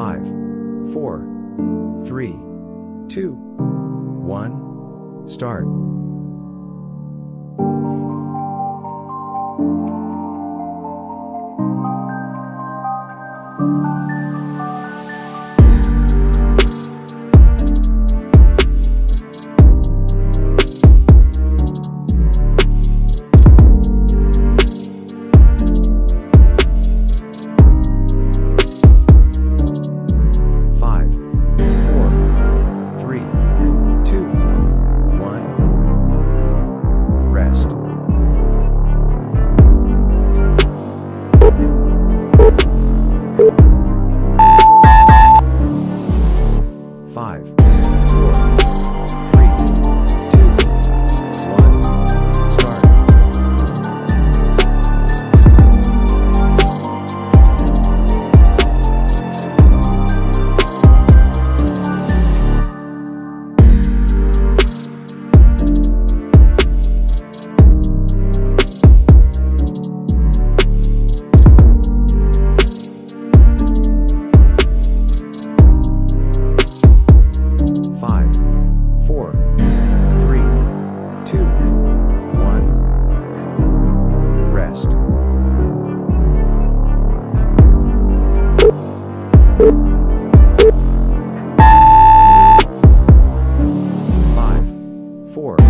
Five, four, three, two, one, start. 4.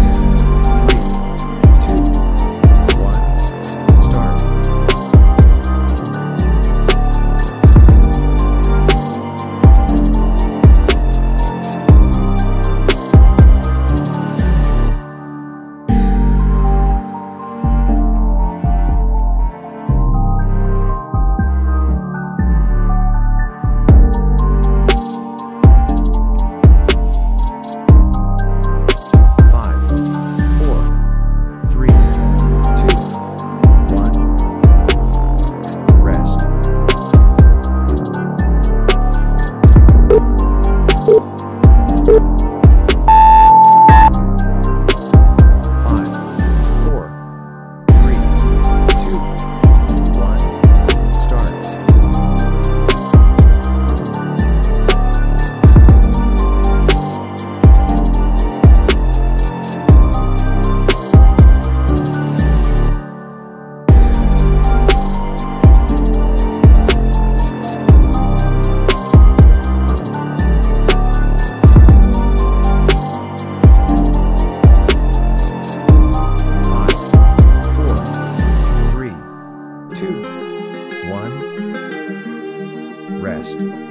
Rest.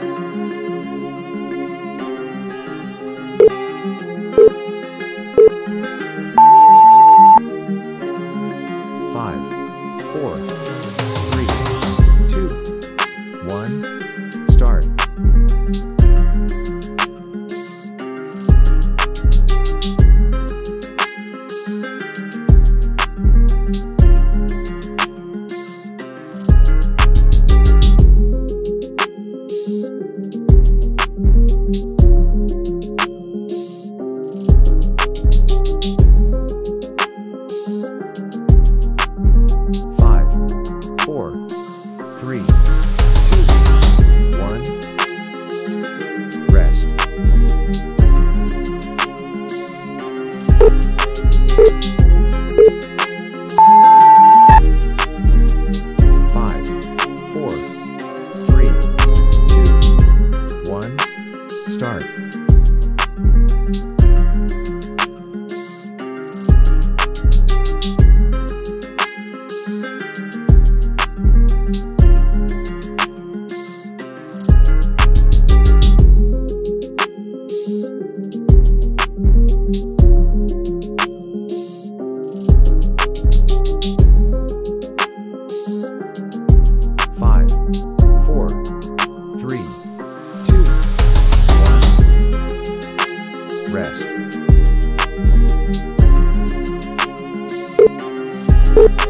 you.